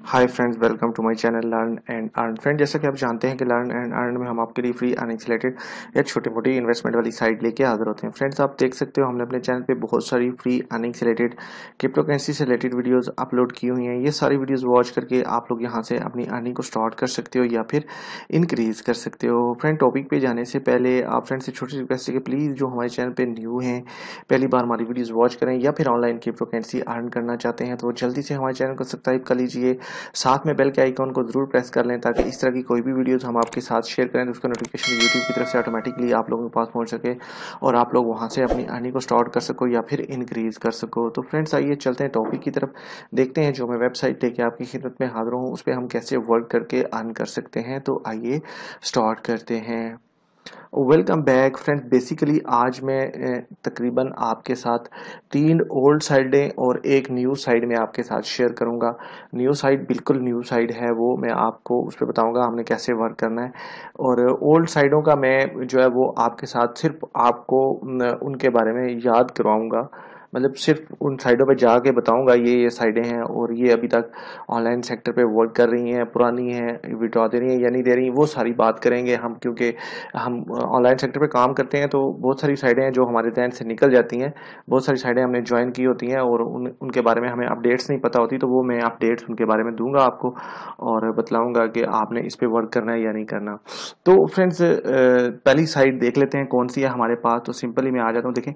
Hi friends welcome to my channel learn and earn friend जैसा कि आप जानते हैं कि लर्न एंड अर्न में हम आपके लिए फ्री अर्निंग रिलेटेड या छोटी मोटी इन्वेस्टमेंट वाली साइट लेके हाजिर होते हैं। फ्रेंड्स आप देख सकते हो हमने अपने चैनल पे बहुत सारी free earning related crypto currency से रिलेटेड वीडियोज़ अपलोड की हुई हैं। ये सारी वीडियोज़ वॉच करके आप लोग यहाँ से अपनी अर्निंग को स्टार्ट कर सकते हो या फिर इंक्रीज कर सकते हो। फ्रेंड टॉपिक पे जाने से पहले आप फ्रेंड से छोटी रिक्वेस्ट है कि प्लीज़ जो हमारे चैनल पर न्यू हैं, पहली बार हमारी वीडियोज़ वॉच करें या फिर ऑनलाइन क्रिप्टो करेंसी अर्न करना चाहते हैं तो जल्दी से हमारे चैनल को सब्सक्राइब कर लीजिए। साथ में बेल के आइकॉन को ज़रूर प्रेस कर लें ताकि इस तरह की कोई भी वीडियोस हम आपके साथ शेयर करें तो उसका नोटिफिकेशन यूट्यूब की तरफ़ से ऑटोमेटिकली आप लोगों के पास पहुँच सके और आप लोग वहाँ से अपनी अर्निंग को स्टार्ट कर सको या फिर इंक्रीज कर सको। तो फ्रेंड्स आइए चलते हैं टॉपिक की तरफ़। देखते हैं जो मैं वेबसाइट लेके आपकी खिदमत में हाजिर हूँ, उस पर हम कैसे वर्क करके अर्न कर सकते हैं। तो आइए स्टार्ट करते हैं। वेलकम बैक फ्रेंड बेसिकली आज मैं तकरीबन आपके साथ तीन ओल्ड साइडें और एक न्यू साइड में आपके साथ शेयर करूँगा। न्यू साइड बिल्कुल न्यू साइड है वो, मैं आपको उस पर बताऊँगा हमने कैसे वर्क करना है। और ओल्ड साइडों का मैं जो है वो आपके साथ सिर्फ़ आपको उनके बारे में याद करवाऊँगा। मतलब सिर्फ़ उन साइडों पे जाके बताऊँगा ये ये साइडें हैं और ये अभी तक ऑनलाइन सेक्टर पे वर्क कर रही हैं, पुरानी हैं विड्रॉ दे रही हैं या नहीं दे रही हैं, वो सारी बात करेंगे हम क्योंकि हम ऑनलाइन सेक्टर पे काम करते हैं तो बहुत सारी साइडें हैं जो हमारे जहन से निकल जाती हैं। बहुत सारी साइडें हमने ज्वाइन की होती हैं और उन, उनके बारे में हमें अपडेट्स नहीं पता होती तो वो मैं अपडेट्स उनके बारे में दूँगा आपको और बतलाऊँगा कि आपने इस पर वर्क करना है या नहीं करना। तो फ्रेंड्स पहली साइड देख लेते हैं कौन सी है हमारे पास तो सिंपली मैं आ जाता हूँ। देखें,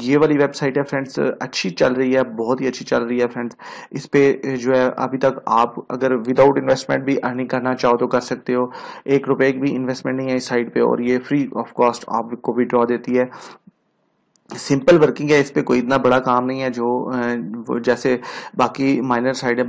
ये वाली वेबसाइट है फ्रेंड्स फ्रेंड्स अच्छी चल रही है, बहुत ही अच्छी चल रही है फ्रेंड्स इस पे जो है, अभी तक आप अगर विदाउट इन्वेस्टमेंट भी अर्निंग करना चाहो तो कर सकते हो। एक रुपए की भी इन्वेस्टमेंट नहीं है इस साइड पे और ये फ्री ऑफ़ कॉस्ट आपको विड्रॉ देती है। सिंपल वर्किंग है, इस पर कोई इतना बड़ा काम नहीं है जो जैसे बाकी माइनर साइड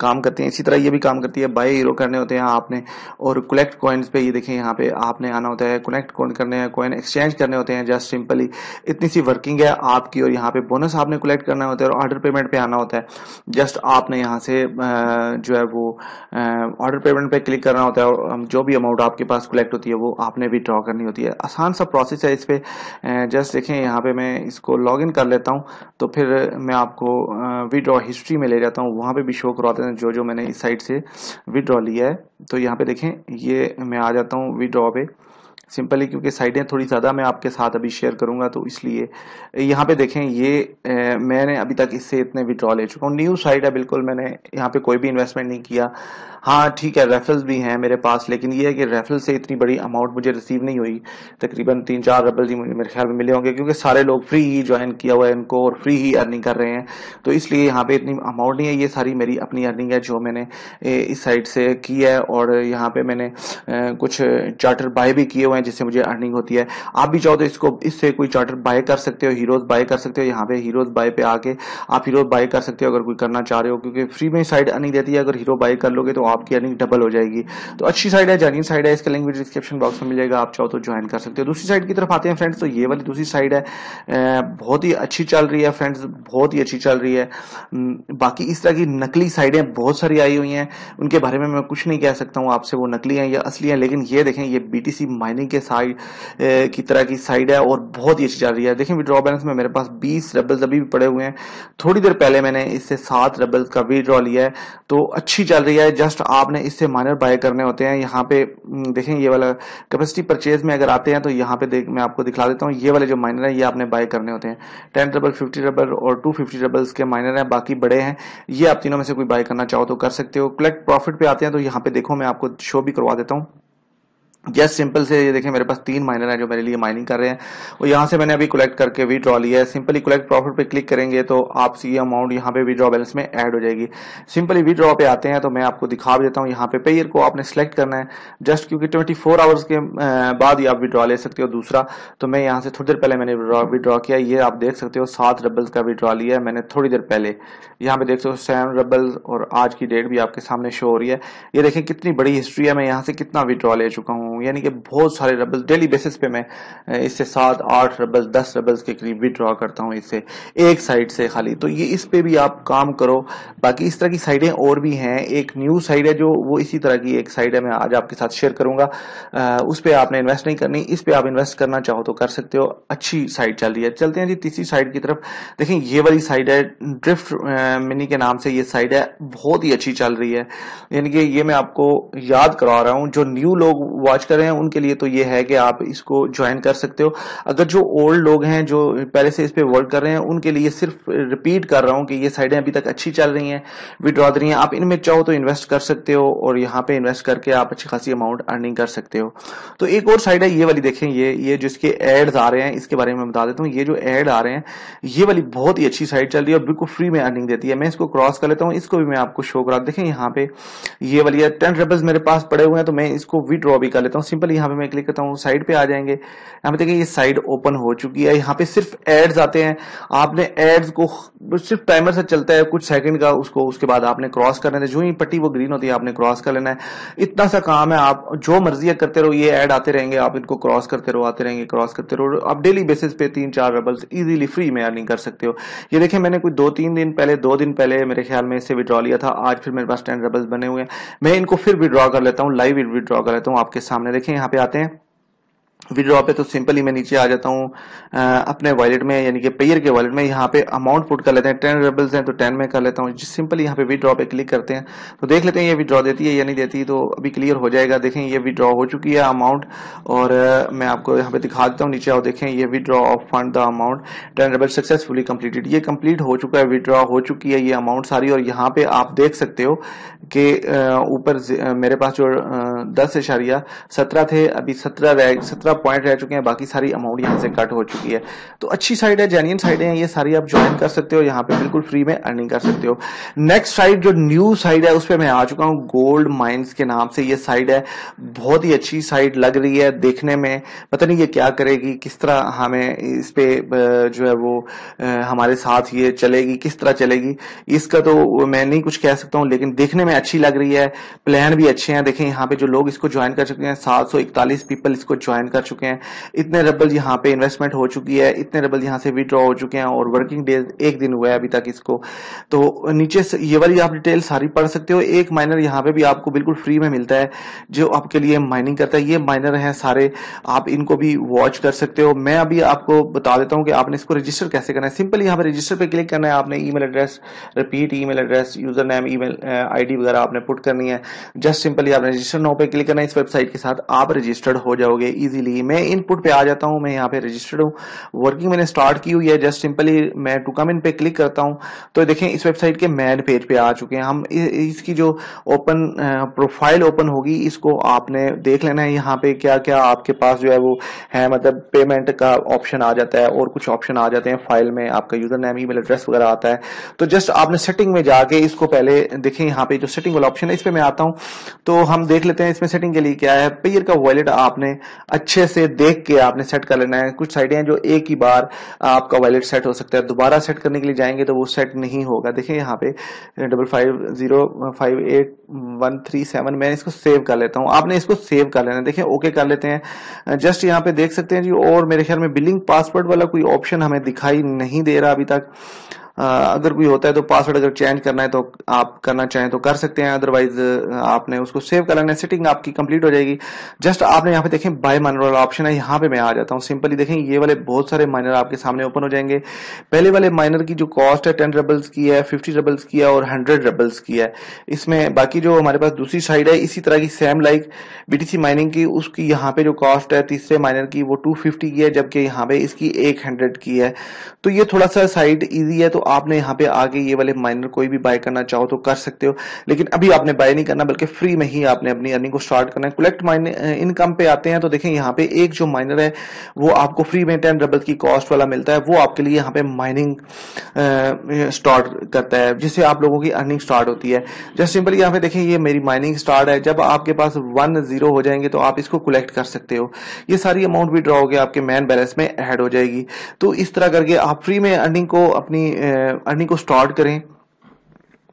काम करते हैं। इसी तरह ये भी काम करती है बाय हीरो करने होते हैं आपने। और कलेक्ट कॉइन्स पे ये देखें, यहाँ पे आपने आना होता है कनेक्ट कॉइन करने हैं कॉइन एक्सचेंज करने होते हैं जस्ट सिंपली इतनी सी वर्किंग है आपकी और यहाँ पे बोनस आपने कलेक्ट करना होता है और ऑर्डर पेमेंट पे आना होता है। जस्ट आपने यहाँ से जो है वो ऑर्डर पेमेंट पे क्लिक करना होता है और जो भी अमाउंट आपके पास कलेक्ट होती है, वो आपने भी ड्रॉ करनी होती है। आसान सा प्रोसेस है इस पर जस्ट देखें, यहाँ पे मैं इसको लॉगिन कर लेता हूँ तो फिर मैं आपको विड्रॉ हिस्ट्री में ले जाता हूँ। वहाँ पे भी शो करवाते हैं जो जो मैंने इस साइड से विड्रॉ लिया है। तो यहाँ पे देखें, ये मैं आ जाता हूँ विड्रॉ पे। सिंपली क्योंकि साइडें थोड़ी ज़्यादा मैं आपके साथ अभी शेयर करूँगा तो इसलिए यहाँ पे देखें ये ए, मैंने अभी तक इससे इतने विड्रॉ ले चुका हूँ। न्यू साइड है बिल्कुल मैंने यहाँ पे कोई भी इन्वेस्टमेंट नहीं किया। हाँ ठीक है रेफरल्स भी हैं मेरे पास लेकिन ये है कि रेफरल से इतनी बड़ी अमाउंट मुझे रिसीव नहीं हुई। तकरीबन तीन चार रेफरल्स ही मेरे ख्याल में मिले होंगे क्योंकि सारे लोग फ्री ही ज्वाइन किया हुआ है इनको और फ्री ही अर्निंग कर रहे हैं। तो इसलिए यहाँ पे इतनी अमाउंट नहीं है ये सारी मेरी अपनी अर्निंग है जो मैंने इस साइड से की है और यहाँ पे मैंने कुछ चार्टर बाय भी किए हुए हैं, जिससे मुझे अर्निंग होती है। आप भी चाहो तो इसको, इससे कोई चार्टर बाय कर सकते हो हीरोज बाय कर सकते हो। यहाँ पे हीरोज बाय पे आके आप हीरोज बाय कर सकते हो अगर कोई करना चाह रहे हो, क्योंकि फ्री में साइड अर्निंग देती है। अगर हीरो बाय कर लोगे तो आपकी अर्निंग डबल हो जाएगी। तो अच्छी साइड है जेन्यून साइड है, इसका लिंक भी डिस्क्रिप्शन बॉक्स में मिलेगा, आप चाहो तो ज्वाइन कर सकते हो। दूसरी साइड की तरफ़ आते हैं फ्रेंड्स तो ये वाली दूसरी साइड है। बहुत ही अच्छी चल रही है फ्रेंड्स बहुत ही अच्छी चल रही है। बाकी इस तरह की नकली साइडें बहुत सारी आई हुई हैं। उनके बारे में मैं कुछ नहीं कह सकता हूँ, आपसे वो नकली हैं या असली हैं, लेकिन ये देखें, ये बीटीसी माइनिंग के साइड की तरह की साइड है और बहुत ही अच्छी चल रही है। देखें विड्रॉ बैलेंस में मेरे पास बीस रबल्स अभी भी पड़े हुए हैं। थोड़ी देर पहले मैंने इससे सात रबल्स का विड्रॉ लिया है। तो अच्छी चल रही है जस्ट आपने इससे माइनर बाय करने होते हैं। यहाँ पे देखें, ये वाला कैपेसिटी परचेज में अगर आते हैं तो यहाँ पे देख, मैं आपको दिखला देता हूँ। ये वाले जो माइनर है, ये आपने बाय करने होते हैं। टेन रबल फिफ्टी रबल और टू फिफ्टी रबल्स के माइनर हैं, बाकी बड़े हैं। ये आप तीनों में से कोई बाय करना चाहो तो कर सकते हो। कलेक्ट प्रॉफिट पे आते हैं तो यहाँ पे देखो, मैं आपको शो भी करवा देता हूँ। जस्ट सिंपल से ये देखें, मेरे पास तीन माइनर हैं जो मेरे लिए माइनिंग कर रहे हैं। और यहाँ से मैंने अभी कलेक्ट करके वी ड्रॉ लिया है। सिंपली कलेक्ट प्रॉफिट पे क्लिक करेंगे तो आप सी अमाउंट यहाँ पे विड्रॉ बैलेंस में ऐड हो जाएगी। सिंपली वी ड्रॉ पे आते हैं तो मैं आपको दिखा भी देता हूँ यहाँ पे। पेयर को आपने सेलेक्ट करना है। जस्ट क्योंकि ट्वेंटी फोर आवर्स के बाद ही आप विड्रॉ ले सकते हो दूसरा। तो मैं यहाँ से थोड़ी देर पहले मैंने विड्रॉ किया। ये आप देख सकते हो सात रबल्स का विड्रॉ लिया है मैंने थोड़ी देर पहले। यहाँ पे देख सकते हो सेवन रबल्स और आज की डेट भी आपके सामने शो हो रही है। ये देखें कितनी बड़ी हिस्ट्री है। मैं यहाँ से कितना विड्रॉ ले चुका हूँ। हूँ। यानी कि बहुत सारे रबल्स डेली बेसिस पे मैं इससे सात, आठ रबल्स दस रबल्स के करीब विड्रॉ करता हूँ इससे एक साइड से खाली। तो ये इस पे भी आप काम करो। बाकी इस तरह की साइडें और भी हैं। एक न्यू साइड है जो, वो इसी तरह की एक साइड है। मैं आज आपके साथ शेयर करूँगा। उस पर आपने इन्वेस्ट नहीं करनी। इस पर आप इन्वेस्ट करना चाहो तो कर सकते हो। अच्छी साइड चल रही है। चलते हैं जी तीसरी साइड की तरफ़। देखें, ये वाली साइड है ड्रिफ्ट मिनी के नाम से ये साइड है। बहुत ही अच्छी चल रही है। यानी कि ये मैं आपको याद करवा रहा हूँ। जो न्यू लोग वॉच रहे हैं उनके लिए तो ये है कि आप इसको ज्वाइन कर सकते हो। अगर जो ओल्ड लोग हैं, जो पहले से इस पे वर्क कर रहे हैं, उनके लिए सिर्फ़ रिपीट कर रहा हूँ कि ये साइडें अभी तक अच्छी चल रही हैं विड्रॉ रही हैं। आप इनमें चाहो तो इन्वेस्ट कर सकते हो और यहाँ पे इन्वेस्ट करके आप अच्छी खासी अमाउंट अर्निंग कर सकते हो। तो एक और साइड है, ये वाली देखें, ये ये जिसके एड्स आ रहे हैं, इसके बारे में बता देता हूँ। ये जो एड आ रहे हैं, ये वाली बहुत ही अच्छी साइड चल रही है और बिल्कुल फ्री में अर्निंग देती है। मैं इसको क्रॉस कर लेता हूँ, इसको भी मैं आपको शो करा देखें, यहाँ पे ये वाली है टेन रेबल्स मेरे पास पड़े हुए हैं तो मैं इसको विड्रॉ भी कर लेता हूँ। सिंपल यहाँ पे मैं क्लिक करता हूँ साइड पे आ जाएँगे। यहाँ पे देखिए, ये साइड ओपन हो चुकी है। यहाँ पे सिर्फ़ एड्स आते हैं। आपने एड्स को सिर्फ़ टाइमर से चलता है, कुछ सेकंड का उसको, उसके बाद आपने क्रॉस करना है। जो ही पट्टी, वो ग्रीन होती है, आपने क्रॉस कर लेना है। इतना सा काम है, आप जो मर्ज़ी करते रहो, ये एड आते रहेंगे। आप इनको क्रॉस करते रहो, आते रहेंगे क्रॉस करते रहो। आप डेली बेसिस पे तीन चार रबल्स इजीली फ्री में अर्निंग कर सकते हो। ये देखिए, मैंने कोई दो तीन दिन पहले, दो दिन पहले मेरे ख्याल में इससे विड्रॉ लिया था। आज फिर मेरे पास टेन रबल्स बने हुए हैं। मैं इनको फिर विड्रॉ कर लेता हूँ लाइव विड्रॉ कर लेता हूँ, आपके सामने देखें यहाँ पे आते हैं। विड्रॉ पे तो सिंपली मैं नीचे आ जाता हूँ अपने वॉलेट में, यानी कि पेयर के वॉलेट में यहाँ पे अमाउंट पुट कर लेते हैं टेन रेबल्स हैं तो टेन में कर लेता हूँ। सिंपली यहाँ पे विड्रॉ पे क्लिक करते हैं तो देख लेते हैं ये विड्रॉ देती है या नहीं देती तो अभी क्लियर हो जाएगा। देखें ये विड्रॉ हो चुकी है अमाउंट और मैं आपको यहाँ पे दिखा देता हूँ, नीचे आओ, देखें ये withdraw of fund the amount ten rouble successfully completed ये कंप्लीट हो चुका है विड्रॉ हो चुकी है ये अमाउंट सारी, और यहाँ पे आप देख सकते हो कि ऊपर मेरे पास जो दस इशारिया थे, अभी सत्रह रह, सत्रह पॉइंट रह चुके हैं, बाकी सारी अमाउंट यहाँ से कट हो चुकी है। तो अच्छी साइड है जेन्यन साइड है, ये सारी आप ज्वाइन कर सकते हो, यहाँ पे बिल्कुल फ्री में अर्निंग कर सकते हो। नेक्स्ट साइड जो न्यू साइड है, उस पर मैं आ चुका हूँ गोल्ड माइंस के नाम से ये साइड है। बहुत ही अच्छी साइड लग रही है देखने में। पता नहीं ये क्या करेगी, किस तरह हमें इस पे जो है वो हमारे साथ ये चलेगी, किस तरह चलेगी, इसका तो मैं नहीं कुछ कह सकता हूँ, लेकिन देखने में अच्छी लग रही है। प्लान भी अच्छे हैं। देखें, यहाँ पे जो लोग इसको ज्वाइन कर चुके हैं, सात सौ इकतालीस पीपल इसको ज्वाइन कर चुके हैं। इतने रबल यहाँ पे इन्वेस्टमेंट हो चुकी है, इतने रबल यहाँ से विड्रॉ हो चुके हैं और वर्किंग डेज़ एक दिन हुआ है अभी तक इसको। तो नीचे ये वाली आप डिटेल सारी पढ़ सकते हो। एक माइनर यहाँ पे भी आपको बिल्कुल फ्री में मिलता है, जो आपके लिए माइनिंग करता है। ये माइनर है सारे, आप इनको भी वॉच कर सकते हो। मैं अभी आपको बता देता हूँ कि आपने इसको रजिस्टर कैसे करना है। सिंपल यहाँ पे रजिस्टर पे क्लिक करना है। आपने email address repeat email address user name email ID वगैरह आपने पुट करनी है। जस्ट सिंपली आपने रजिस्टर नो पे क्लिक करना है। इस वेबसाइट के साथ आप रजिस्टर्ड हो जाओगे। इजीली मैं इनपुट पे आ जाता हूँ, मैं यहाँ पे रजिस्टर्ड हूँ। वर्किंग मैंने स्टार्ट की हुई है जस्ट सिंपली मैं टू कम इन पे क्लिक करता हूँ। तो देखें, इस वेबसाइट के मैन पेज पे आ चुके हैं। हम इसकी जो ओपन प्रोफ़ाइल ओपन होगी, इसको आपने देख लेना है। यहाँ पे क्या क्या आपके पास जो है वो है मतलब पेमेंट का ऑप्शन आ जाता है और कुछ ऑप्शन आ जाते हैं फ़ाइल में। आपका यूज़र नेम ईमेल एड्रेस वगैरह आता है। तो जस्ट आपने सेटिंग में जाके इसको पहले देखें। यहाँ पे जो सेटिंग वाला ऑप्शन है, इस पे मैं आता हूँ। तो हम देख लेते हैं इसमें सेटिंग के लिए क्या है। पेयर का वॉलेट आपने अच्छे से देख के आपने सेट कर लेना है। कुछ साइडें हैं जो एक ही बार आपका वॉलेट सेट हो सकता है। दोबारा सेट करने के लिए जाएँगे तो वो सेट नहीं होगा। देखिए यहाँ पे double five zero five eight one three seven मैं इसको सेव कर लेता हूँ। आपने इसको सेव कर लेना है। देखिए ओके कर लेते हैं। जस्ट यहाँ पे देख सकते हैं जी, और मेरे ख्याल में बिलिंग पासवर्ड वाला कोई ऑप्शन हमें दिखाई नहीं दे रहा अभी तक। अगर कोई होता है तो पासवर्ड अगर चेंज करना है तो आप करना चाहें तो कर सकते हैं अदरवाइज़ आपने उसको सेव कर लेना सेटिंग आपकी कंप्लीट हो जाएगी। जस्ट आपने यहाँ पे देखें बाय माइनर वाला ऑप्शन है, यहाँ पे मैं आ जाता हूँ। सिंपली देखें, ये वाले बहुत सारे माइनर आपके सामने ओपन हो जाएँगे। पहले वाले माइनर की जो कॉस्ट है टेन रेबल्स की है फिफ्टी रेबल्स की है और हंड्रेड रेबल्स की है। इसमें बाकी जो हमारे पास दूसरी साइड है, इसी तरह की सेम लाइक बीटीसी माइनिंग की, उसकी यहाँ पे जो कॉस्ट है, तीसरे माइनर की, वो टू की है, जबकि यहाँ पे इसकी एक की है। तो ये थोड़ा सा साइड ईजी है तो आपने यहाँ पे आगे ये वाले माइनर कोई भी बाय करना चाहो तो कर सकते हो। लेकिन अभी आपने बाय नहीं करना, बल्कि फ्री में ही आपने अपनी अर्निंग को स्टार्ट करना है। कलेक्ट माइन इनकम पे आते हैं तो देखें यहाँ पे एक जो माइनर है, वो आपको फ्री में टेन डबल की कॉस्ट वाला मिलता है। वो आपके लिए यहाँ पे माइनिंग स्टार्ट करता है, जिससे आप लोगों की अर्निंग स्टार्ट होती है। जस्ट सिंपली यहाँ पे देखें, ये मेरी माइनिंग स्टार्ट है। जब आपके पास वन ज़ीरो हो जाएँगे तो आप इसको कलेक्ट कर सकते हो। ये सारी अमाउंट भी ड्रॉ होगी आपके मैन बैलेंस में ऐड हो जाएगी। तो इस तरह करके आप फ्री में अर्निंग को अपनी अर्निंग को स्टार्ट करें।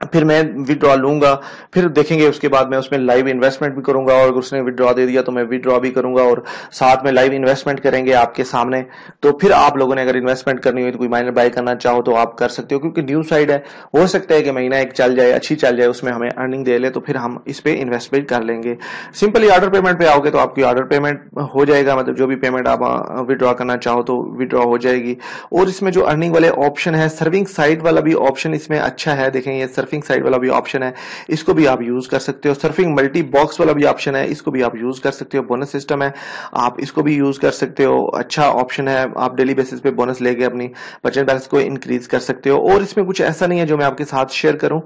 फिर मैं विड्रॉ लूँगा, फिर देखेंगे उसके बाद मैं उसमें लाइव इन्वेस्टमेंट भी करूँगा और उसने विड्रॉ दे दिया तो मैं विड्रॉ भी करूँगा और साथ में लाइव इन्वेस्टमेंट करेंगे आपके सामने। तो फिर आप लोगों ने अगर इन्वेस्टमेंट करनी हो तो कोई माइनर बाय करना चाहो तो आप कर सकते हो, क्योंकि न्यू साइड है। हो सकता है कि महीना एक चल जाए, अच्छी चल जाए, उसमें हमें अर्निंग दे ले तो फिर हम इस पर इन्वेस्टमेंट कर लेंगे। सिंपली ऑर्डर पेमेंट पे आओगे तो आपकी ऑर्डर पेमेंट हो जाएगा मतलब जो भी पेमेंट आप विड्रॉ करना चाहो तो विड्रॉ हो जाएगी। और इसमें जो अर्निंग वाले ऑप्शन है सर्विंग साइड वाला भी ऑप्शन इसमें अच्छा है, देखें ये सर्फिंग साइट वाला भी ऑप्शन है। इसको भी आप यूज़ कर सकते हो। सर्फिंग मल्टी बॉक्स वाला भी ऑप्शन है। इसको भी आप यूज़ कर सकते हो। बोनस सिस्टम है। आप इसको भी यूज़ कर सकते हो। अच्छा ऑप्शन है। आप डेली बेसिस पे बोनस लेके अपनी बचत बैलेंस को इंक्रीज कर सकते हो। और इसमें कुछ ऐसा नहीं है जो मैं आपके साथ शेयर करूँ।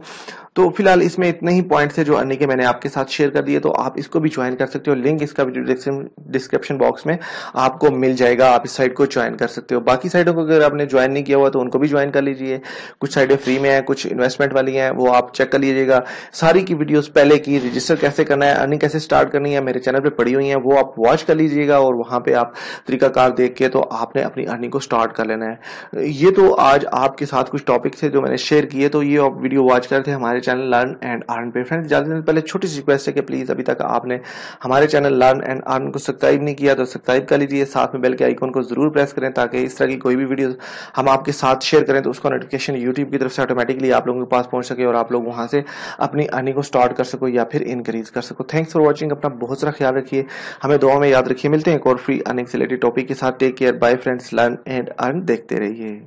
तो फ़िलहाल इसमें इतने ही पॉइंट्स है जो अन्य के मैंने आपके साथ शेयर कर दिए। तो आप इसको भी ज्वाइन कर सकते हो। लिंक इसका डिस्क्रिप्शन बॉक्स में आपको मिल जाएगा। आप इस साइट को ज्वाइन कर सकते हो। बाकी साइटों को अगर आपने ज्वाइन नहीं किया हुआ तो उनको भी ज्वाइन कर लीजिए। कुछ साइडें फ्री में है, कुछ इन्वेस्टमेंट वाली हैं। वो आप चेक कर लीजिएगा। सारी की वीडियोस पहले की रजिस्टर कैसे करना है अर्निंग कैसे स्टार्ट करनी है, मेरे चैनल पे पड़ी हुई है, वो आप वॉच कर लीजिएगा और वहाँ पे आप तरीकाकार देख के तो आपने अपनी अर्निंग को स्टार्ट कर लेना है। ये तो आज आपके साथ कुछ टॉपिक थे जो मैंने शेयर किए तो ये आप वीडियो वॉच करते हमारे चैनल लर्न एंड अर्न पे। फ्रेंड्स जाते हैं पहले छोटी सी रिक्वेस्ट है कि प्लीज़ अभी तक आपने हमारे चैनल लर्न एंड अर्न को सब्सक्राइब नहीं किया तो सब्सक्राइब कर लीजिए। साथ में बेल के आइकन को ज़रूर प्रेस करें ताकि इस तरह की कोई भी वीडियो हम आपके साथ शेयर करें तो उसका नोटिफिकेशन यूट्यूब की तरफ़ से ऑटोमेटिकली आप लोगों के पास पहुँच सके। और आप लोग वहाँ से अपनी अर्निंग को स्टार्ट कर सको या फिर इंक्रीज कर सको। थैंक्स फॉर वॉचिंग अपना बहुत सारा ख्याल रखिए। हमें दुआ में याद रखिए। मिलते हैं एक और फ्री अर्निंग से रिलेटेड टॉपिक के साथ। Take care bye friends learn and earn देखते रहिए।